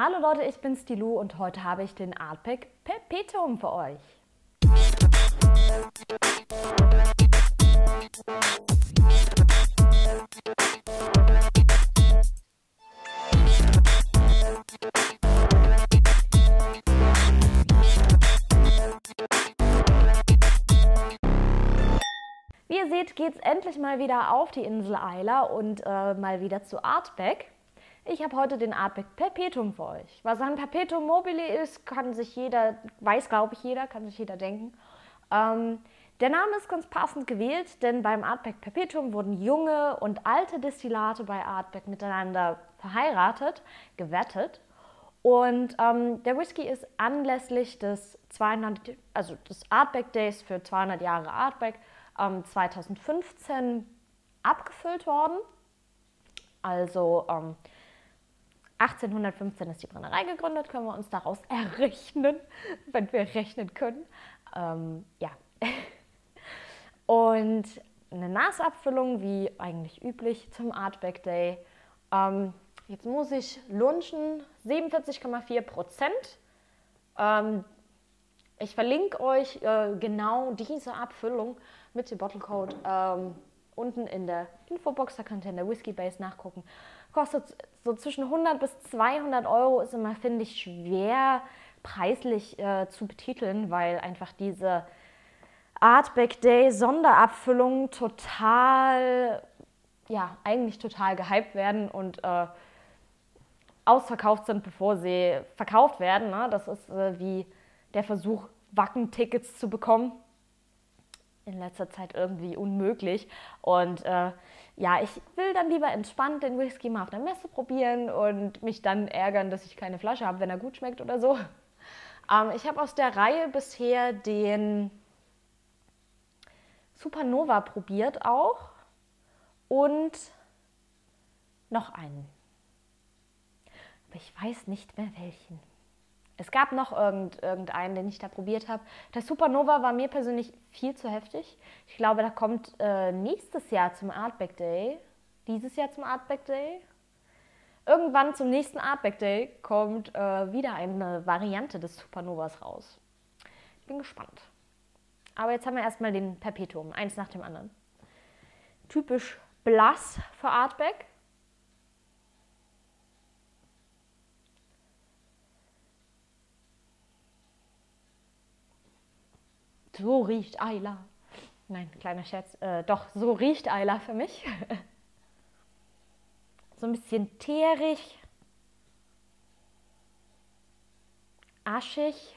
Hallo Leute, ich bin Stilou und heute habe ich den Artpack Perpetuum für euch. Wie ihr seht, geht es endlich mal wieder auf die Insel Isla und äh, mal wieder zu Artback. Ich habe heute den Artback Perpetuum für euch. Was ein Perpetuum mobile ist, kann sich jeder, weiß glaube ich jeder, kann sich jeder denken. Ähm, der Name ist ganz passend gewählt, denn beim Artback Perpetuum wurden junge und alte Destillate bei Artback miteinander verheiratet, gewettet. Und ähm, der Whisky ist anlässlich des 200, also des Artback Days für 200 Jahre Artback ähm, 2015 abgefüllt worden. Also ähm, 1815 ist die Brennerei gegründet, können wir uns daraus errechnen, wenn wir rechnen können. Ähm, ja. Und eine Nasabfüllung, wie eigentlich üblich zum Artback Day. Ähm, jetzt muss ich lunchen, 47,4 Prozent. Ähm, ich verlinke euch äh, genau diese Abfüllung mit dem Bottlecode ähm, unten in der Infobox. Da könnt ihr in der Whisky Base nachgucken kostet so zwischen 100 bis 200 Euro, ist immer, finde ich, schwer preislich äh, zu betiteln, weil einfach diese Artback Day Sonderabfüllungen total, ja, eigentlich total gehypt werden und äh, ausverkauft sind, bevor sie verkauft werden. Ne? Das ist äh, wie der Versuch, Wacken-Tickets zu bekommen. In letzter Zeit irgendwie unmöglich. Und äh, ja, ich will dann lieber entspannt den Whisky mal auf der Messe probieren und mich dann ärgern, dass ich keine Flasche habe, wenn er gut schmeckt oder so. Ähm, ich habe aus der Reihe bisher den Supernova probiert auch und noch einen. Aber ich weiß nicht mehr welchen. Es gab noch irgend, irgendeinen, den ich da probiert habe. Der Supernova war mir persönlich viel zu heftig. Ich glaube, da kommt äh, nächstes Jahr zum Artback Day, dieses Jahr zum Artback Day. Irgendwann zum nächsten Artback Day kommt äh, wieder eine Variante des Supernovas raus. Ich bin gespannt. Aber jetzt haben wir erstmal den Perpetuum, eins nach dem anderen. Typisch blass für Artback. So riecht Ayla. Nein, kleiner Scherz. Äh, doch, so riecht Ayla für mich. so ein bisschen teerig, aschig.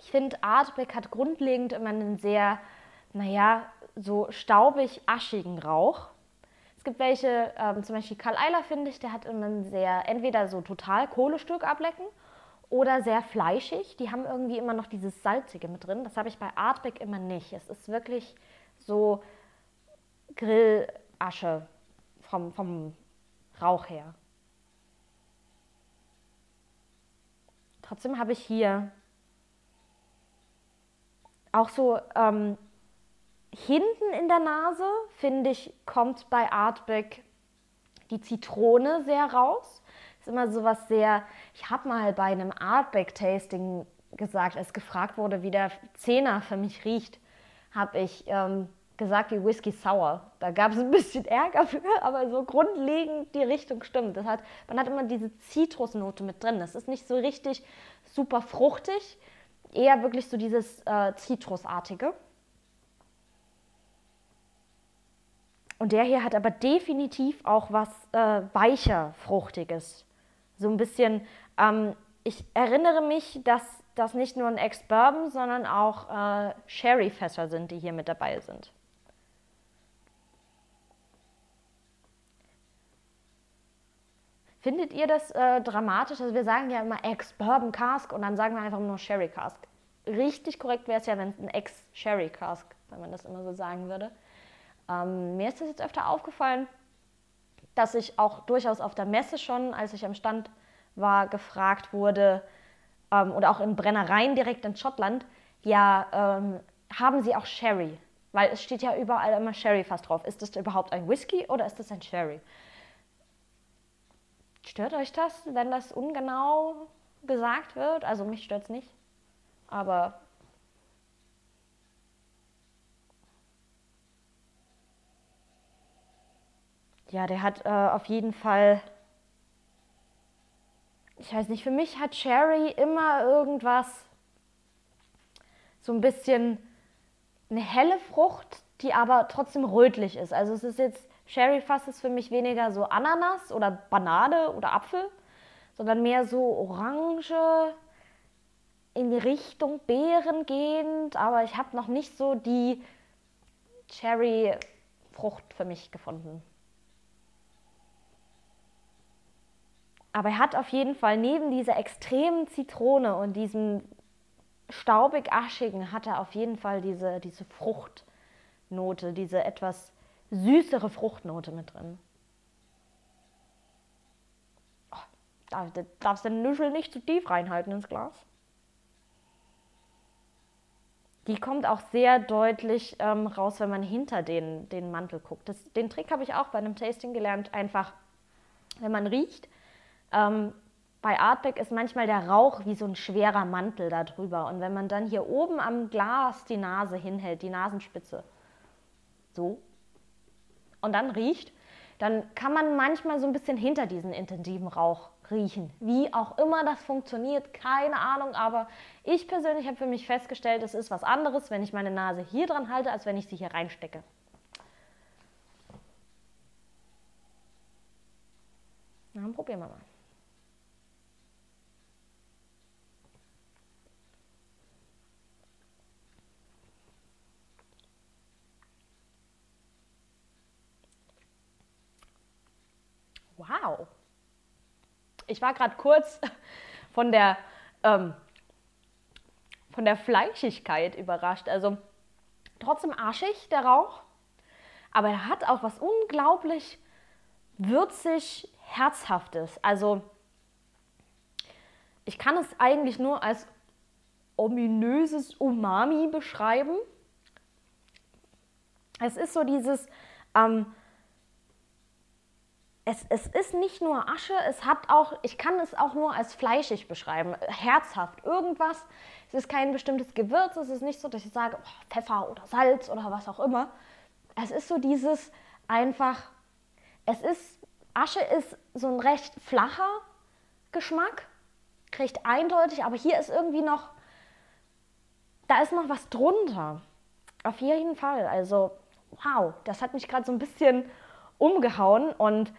Ich finde, Artback hat grundlegend immer einen sehr, naja, so staubig-aschigen Rauch. Es gibt welche, ähm, zum Beispiel Karl Eiler finde ich, der hat immer einen sehr, entweder so total Kohlestück ablecken oder sehr fleischig. Die haben irgendwie immer noch dieses Salzige mit drin. Das habe ich bei Artback immer nicht. Es ist wirklich so Grillasche vom, vom Rauch her. Trotzdem habe ich hier auch so ähm, hinten in der Nase, finde ich, kommt bei Artback die Zitrone sehr raus ist immer so was sehr, ich habe mal bei einem Artback-Tasting gesagt, als gefragt wurde, wie der Zehner für mich riecht, habe ich ähm, gesagt wie Whisky Sour. Da gab es ein bisschen Ärger für, aber so grundlegend die Richtung stimmt. Das hat, man hat immer diese Zitrusnote mit drin. Das ist nicht so richtig super fruchtig, eher wirklich so dieses äh, Zitrusartige. Und der hier hat aber definitiv auch was äh, weicher, fruchtiges. So ein bisschen, ähm, ich erinnere mich, dass das nicht nur ein Ex-Bourbon, sondern auch äh, Sherry-Fässer sind, die hier mit dabei sind. Findet ihr das äh, dramatisch? Also wir sagen ja immer Ex-Bourbon Cask und dann sagen wir einfach nur Sherry Cask. Richtig korrekt wäre es ja, wenn es ein Ex-Sherry Cask, wenn man das immer so sagen würde. Ähm, mir ist das jetzt öfter aufgefallen, dass ich auch durchaus auf der Messe schon, als ich am Stand war, gefragt wurde, ähm, oder auch in Brennereien direkt in Schottland, ja, ähm, haben Sie auch Sherry? Weil es steht ja überall immer Sherry fast drauf. Ist das überhaupt ein Whisky oder ist das ein Sherry? Stört euch das, wenn das ungenau gesagt wird? Also mich stört es nicht. Aber ja, der hat äh, auf jeden Fall, ich weiß nicht, für mich hat Sherry immer irgendwas, so ein bisschen eine helle Frucht, die aber trotzdem rötlich ist. Also es ist jetzt, Sherry-Fass ist für mich weniger so Ananas oder Banane oder Apfel, sondern mehr so Orange, in die Richtung Beeren gehend, aber ich habe noch nicht so die Cherry-Frucht für mich gefunden. Aber er hat auf jeden Fall neben dieser extremen Zitrone und diesem staubig-aschigen, hat er auf jeden Fall diese, diese Fruchtnote, diese etwas süßere Fruchtnote mit drin. Oh, darf, darfst den Nüschel nicht zu tief reinhalten ins Glas. Die kommt auch sehr deutlich ähm, raus, wenn man hinter den, den Mantel guckt. Das, den Trick habe ich auch bei einem Tasting gelernt. Einfach, wenn man riecht, ähm, bei Artback ist manchmal der Rauch wie so ein schwerer Mantel da drüber. Und wenn man dann hier oben am Glas die Nase hinhält, die Nasenspitze, so, und dann riecht, dann kann man manchmal so ein bisschen hinter diesen intensiven Rauch riechen. Wie auch immer das funktioniert, keine Ahnung, aber ich persönlich habe für mich festgestellt, es ist was anderes, wenn ich meine Nase hier dran halte, als wenn ich sie hier reinstecke. Dann probieren wir mal. Wow. Ich war gerade kurz von der, ähm, von der Fleischigkeit überrascht. Also trotzdem aschig der Rauch, aber er hat auch was unglaublich würzig herzhaftes. Also ich kann es eigentlich nur als ominöses Umami beschreiben. Es ist so dieses ähm, es, es ist nicht nur Asche, es hat auch, ich kann es auch nur als fleischig beschreiben, herzhaft, irgendwas. Es ist kein bestimmtes Gewürz, es ist nicht so, dass ich sage oh, Pfeffer oder Salz oder was auch immer. Es ist so dieses einfach, es ist, Asche ist so ein recht flacher Geschmack, recht eindeutig, aber hier ist irgendwie noch, da ist noch was drunter. Auf jeden Fall, also wow, das hat mich gerade so ein bisschen umgehauen und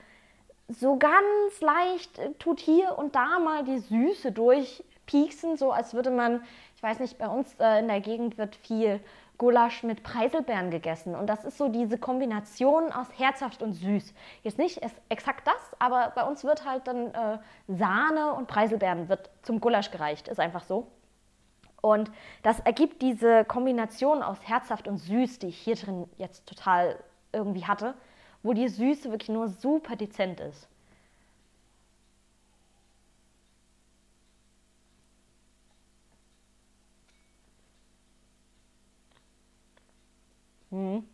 so ganz leicht äh, tut hier und da mal die Süße durchpieksen, so als würde man, ich weiß nicht, bei uns äh, in der Gegend wird viel Gulasch mit Preiselbeeren gegessen. Und das ist so diese Kombination aus herzhaft und süß. Jetzt nicht exakt das, aber bei uns wird halt dann äh, Sahne und Preiselbeeren wird zum Gulasch gereicht, ist einfach so. Und das ergibt diese Kombination aus herzhaft und süß, die ich hier drin jetzt total irgendwie hatte wo die Süße wirklich nur super dezent ist. Hm.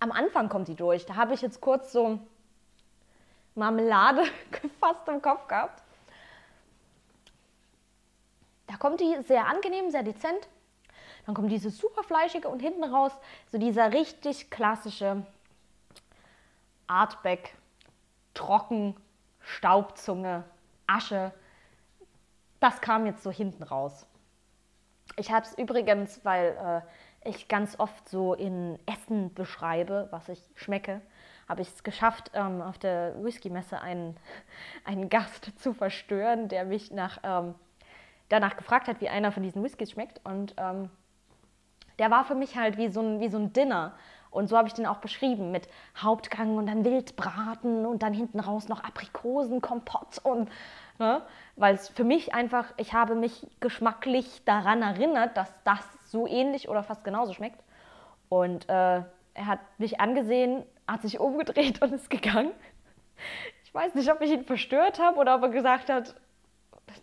Am Anfang kommt die durch. Da habe ich jetzt kurz so Marmelade fast im Kopf gehabt. Da kommt die sehr angenehm, sehr dezent. Dann kommt dieses super fleischige und hinten raus so dieser richtig klassische Artback, trocken, Staubzunge, Asche. Das kam jetzt so hinten raus. Ich habe es übrigens, weil äh, ich ganz oft so in Essen beschreibe, was ich schmecke, habe ich es geschafft, ähm, auf der Whisky-Messe einen, einen Gast zu verstören, der mich nach, ähm, danach gefragt hat, wie einer von diesen Whiskys schmeckt. Und ähm, der war für mich halt wie so ein, wie so ein Dinner. Und so habe ich den auch beschrieben mit Hauptgang und dann Wildbraten und dann hinten raus noch Aprikosenkompott und ne, weil es für mich einfach, ich habe mich geschmacklich daran erinnert, dass das so ähnlich oder fast genauso schmeckt. Und äh, er hat mich angesehen, hat sich umgedreht und ist gegangen. Ich weiß nicht, ob ich ihn verstört habe oder ob er gesagt hat,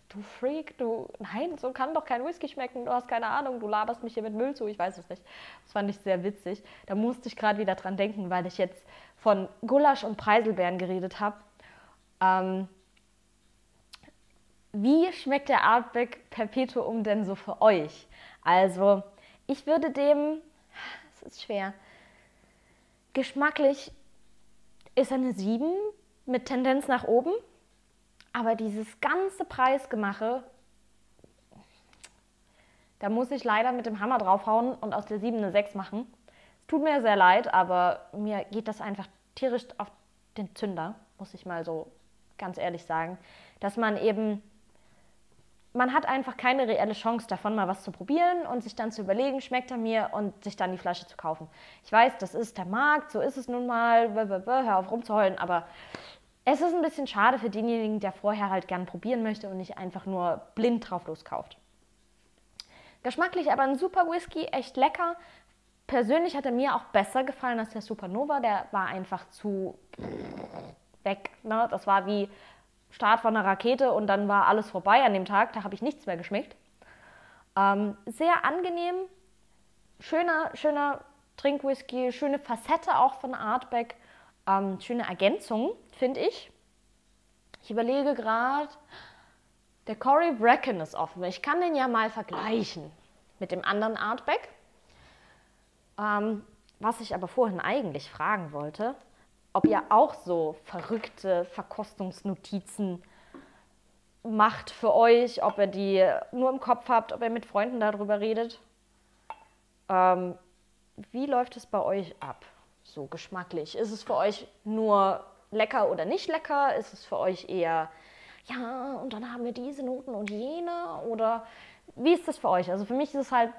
du Freak, du, nein, so kann doch kein Whisky schmecken, du hast keine Ahnung, du laberst mich hier mit Müll zu, ich weiß es nicht. Das fand ich sehr witzig. Da musste ich gerade wieder dran denken, weil ich jetzt von Gulasch und Preiselbeeren geredet habe. Ähm, wie schmeckt der Artback Perpetuum denn so für euch? Also, ich würde dem, es ist schwer, geschmacklich ist er eine 7 mit Tendenz nach oben, aber dieses ganze Preisgemache, da muss ich leider mit dem Hammer draufhauen und aus der 7 eine 6 machen. Es tut mir sehr leid, aber mir geht das einfach tierisch auf den Zünder, muss ich mal so ganz ehrlich sagen, dass man eben man hat einfach keine reelle Chance davon, mal was zu probieren und sich dann zu überlegen, schmeckt er mir und sich dann die Flasche zu kaufen. Ich weiß, das ist der Markt, so ist es nun mal, hör auf rumzuheulen, aber es ist ein bisschen schade für denjenigen, der vorher halt gern probieren möchte und nicht einfach nur blind drauf loskauft. Geschmacklich aber ein super Whisky, echt lecker. Persönlich hat er mir auch besser gefallen als der Supernova, der war einfach zu weg. Ne? Das war wie Start von einer Rakete und dann war alles vorbei an dem Tag. Da habe ich nichts mehr geschmeckt. Ähm, sehr angenehm, schöner, schöner Trinkwhisky, schöne Facette auch von Artback, ähm, schöne Ergänzung, finde ich. Ich überlege gerade, der Cory Bracken ist offen. Ich kann den ja mal vergleichen mit dem anderen Artback. Ähm, was ich aber vorhin eigentlich fragen wollte, ob ihr auch so verrückte Verkostungsnotizen macht für euch, ob ihr die nur im Kopf habt, ob ihr mit Freunden darüber redet. Ähm, wie läuft es bei euch ab, so geschmacklich? Ist es für euch nur lecker oder nicht lecker? Ist es für euch eher, ja, und dann haben wir diese Noten und jene? Oder wie ist das für euch? Also für mich ist es halt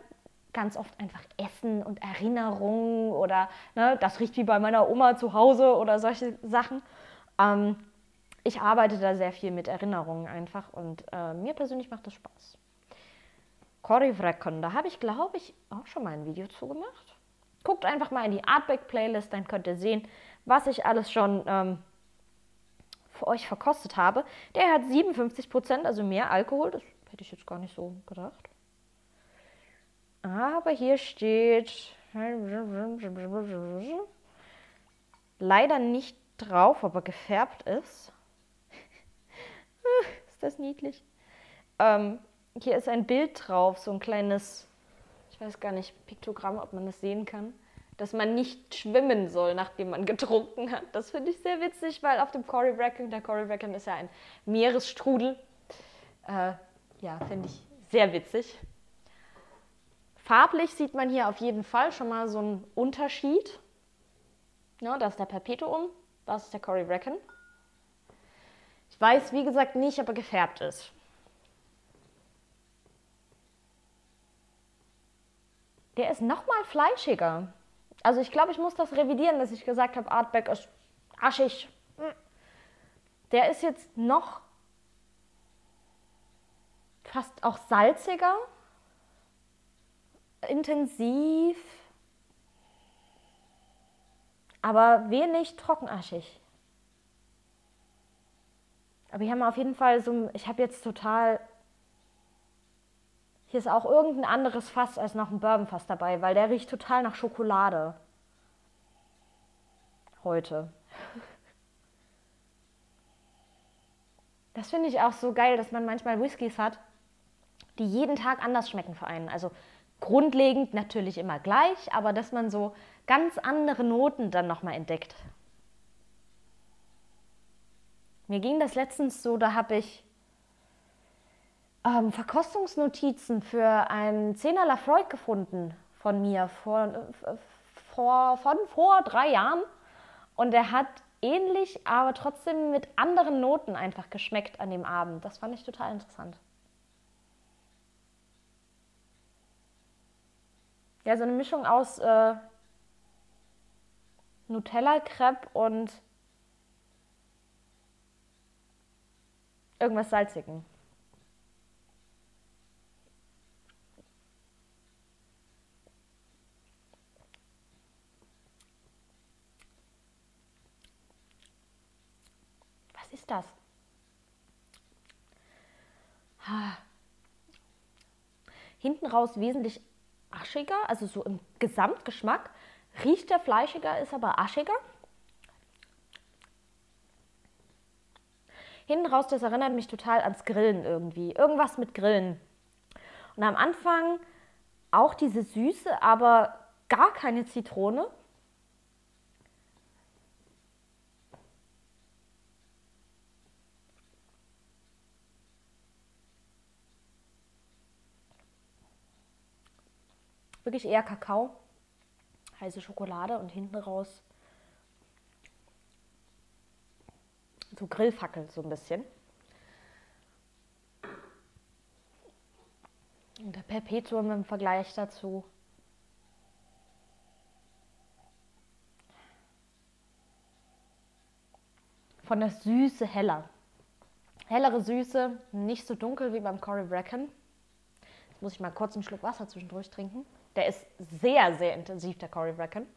ganz oft einfach Essen und Erinnerungen oder ne, das riecht wie bei meiner Oma zu Hause oder solche Sachen. Ähm, ich arbeite da sehr viel mit Erinnerungen einfach und äh, mir persönlich macht das Spaß. Korivrekon, da habe ich, glaube ich, auch schon mal ein Video zu gemacht. Guckt einfach mal in die Artback-Playlist, dann könnt ihr sehen, was ich alles schon ähm, für euch verkostet habe. Der hat 57 Prozent, also mehr Alkohol. Das hätte ich jetzt gar nicht so gedacht. Aber hier steht leider nicht drauf, aber gefärbt ist. ist das niedlich? Ähm, hier ist ein Bild drauf, so ein kleines, ich weiß gar nicht, Piktogramm, ob man das sehen kann, dass man nicht schwimmen soll, nachdem man getrunken hat. Das finde ich sehr witzig, weil auf dem Cory Bracken, der Cory Bracken ist ja ein Meeresstrudel. Äh, ja, finde ich sehr witzig. Farblich sieht man hier auf jeden Fall schon mal so einen Unterschied. Ja, das ist der Perpetuum, das ist der Cory Bracken. Ich weiß, wie gesagt, nicht, ob er gefärbt ist. Der ist noch mal fleischiger. Also ich glaube, ich muss das revidieren, dass ich gesagt habe, Artback ist aschig. Der ist jetzt noch fast auch salziger intensiv, aber wenig trockenaschig. Aber hier haben wir auf jeden Fall so, ich habe jetzt total, hier ist auch irgendein anderes Fass als noch ein Bourbonfass dabei, weil der riecht total nach Schokolade. Heute. Das finde ich auch so geil, dass man manchmal Whiskys hat, die jeden Tag anders schmecken für einen. Also grundlegend natürlich immer gleich, aber dass man so ganz andere Noten dann nochmal entdeckt. Mir ging das letztens so, da habe ich ähm, Verkostungsnotizen für einen Zehner Lafroy gefunden von mir vor, vor, von vor drei Jahren. Und er hat ähnlich, aber trotzdem mit anderen Noten einfach geschmeckt an dem Abend. Das fand ich total interessant. Ja, so eine Mischung aus äh, Nutella-Crepe und irgendwas Salzigen. Was ist das? Hinten raus wesentlich aschiger, also so im Gesamtgeschmack. Riecht der fleischiger, ist aber aschiger. hinten raus, das erinnert mich total ans Grillen irgendwie. Irgendwas mit Grillen. Und am Anfang auch diese Süße, aber gar keine Zitrone. Wirklich eher Kakao, heiße Schokolade und hinten raus so Grillfackel so ein bisschen. Und der Perpetuum im Vergleich dazu. Von der Süße heller. Hellere Süße, nicht so dunkel wie beim Cory Bracken. Jetzt muss ich mal kurz einen Schluck Wasser zwischendurch trinken. Der ist sehr, sehr intensiv, der Cory Bracken.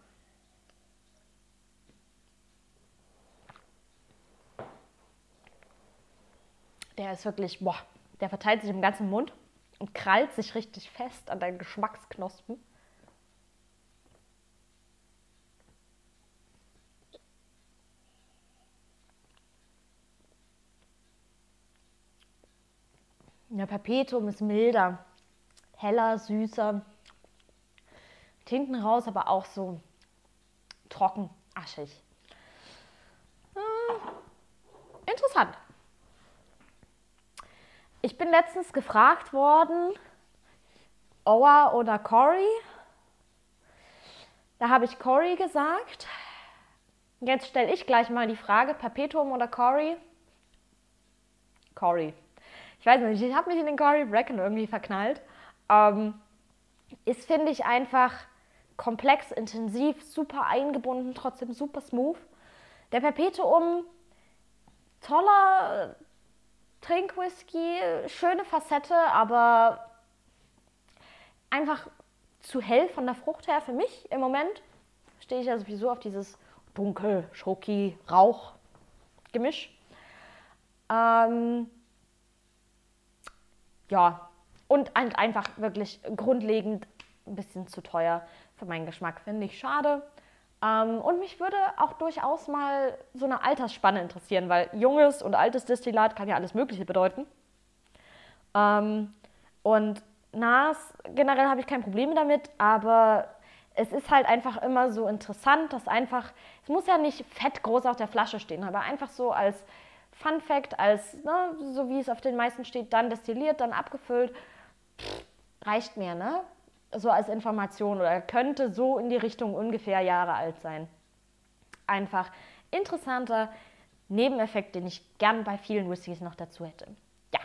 Der ist wirklich, boah, der verteilt sich im ganzen Mund und krallt sich richtig fest an deinen Geschmacksknospen. Der Perpetuum ist milder, heller, süßer. Hinten raus aber auch so trocken, aschig. Äh, interessant. Ich bin letztens gefragt worden, Oa oder Cory. Da habe ich Cory gesagt. Jetzt stelle ich gleich mal die Frage, Perpetuum oder Cory? Cory. Ich weiß nicht, ich habe mich in den Cory Bracken irgendwie verknallt. Ähm, ist, finde ich, einfach komplex, intensiv, super eingebunden, trotzdem super smooth. Der Perpetuum, toller Trinkwhisky, schöne Facette, aber einfach zu hell von der Frucht her für mich im Moment. Stehe ich ja sowieso auf dieses dunkel, schoki, Rauch Gemisch. Ähm, ja, und einfach wirklich grundlegend ein bisschen zu teuer für meinen Geschmack, finde ich schade. Ähm, und mich würde auch durchaus mal so eine Altersspanne interessieren, weil junges und altes Destillat kann ja alles Mögliche bedeuten. Ähm, und Nas, generell habe ich kein Problem damit, aber es ist halt einfach immer so interessant, dass einfach, es muss ja nicht fett groß auf der Flasche stehen, aber einfach so als Fun Fact, als, ne, so wie es auf den meisten steht, dann destilliert, dann abgefüllt, pff, reicht mir, ne? So als Information oder könnte so in die Richtung ungefähr Jahre alt sein. Einfach interessanter Nebeneffekt, den ich gern bei vielen Whiskys noch dazu hätte. Ja,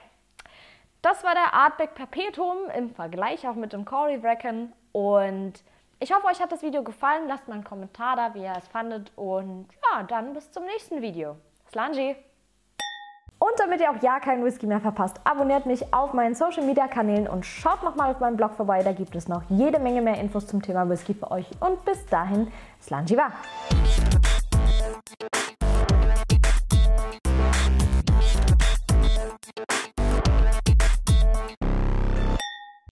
das war der Artback Perpetuum im Vergleich auch mit dem Cory Bracken und ich hoffe, euch hat das Video gefallen. Lasst mal einen Kommentar da, wie ihr es fandet und ja, dann bis zum nächsten Video. Slanji! Und damit ihr auch ja keinen Whisky mehr verpasst, abonniert mich auf meinen Social Media Kanälen und schaut nochmal auf meinem Blog vorbei. Da gibt es noch jede Menge mehr Infos zum Thema Whisky für euch. Und bis dahin, Slanjiva!